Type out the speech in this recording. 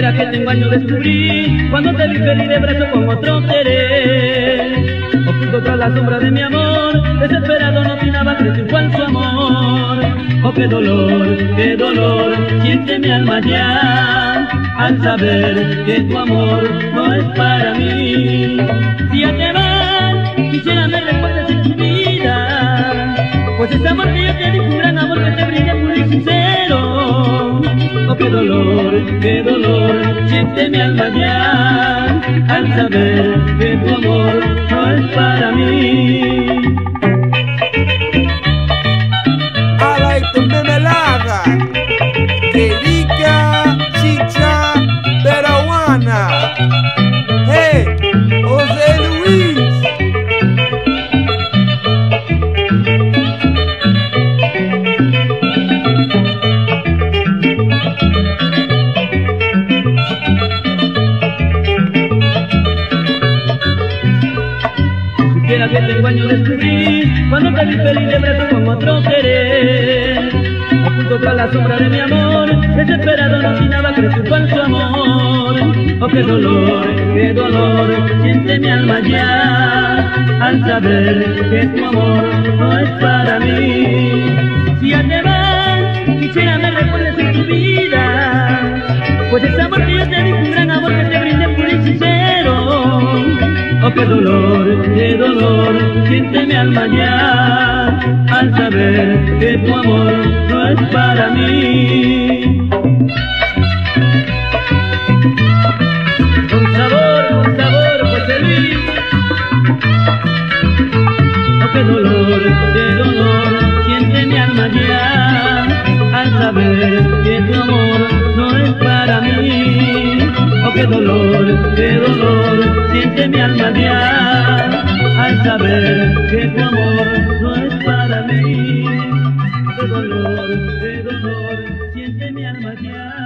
Que te engaño descubrí cuando te vi feliz de brazo con otro querer. Oculto tras la sombra de mi amor, desesperado no opinaba creció un falso amor. Oh, qué dolor, qué dolor, siente mi alma ya al saber que tu amor no es para mí. Si ya te vas, quisiera me recuerdes en tu vida. Pues ese amor que yo te di un gran amor que te brindé puro y sincero. Oh, qué dolor, qué dolor, siente mi alma ya al saber que tu amor no es para mí. Descubrí cuando te vi feliz de brazo con otro querer. Oculto tras la sombra de mi amor, desesperado no opinaba que tu falso amor. Oh, qué dolor, qué dolor, siente mi alma ya al saber que tu amor no es para Oh, qué dolor, qué dolor, siente mi alma al saber que tu amor no es para mí. Con sabor, con sabor, José Luis. Oh, qué dolor, qué dolor, siente mi alma ya al saber que tu amor no es para mí. Oh, qué dolor, qué dolor, siente mi alma ya al saber que tu amor no es para mí. Qué dolor, qué dolor, siente mi alma ya.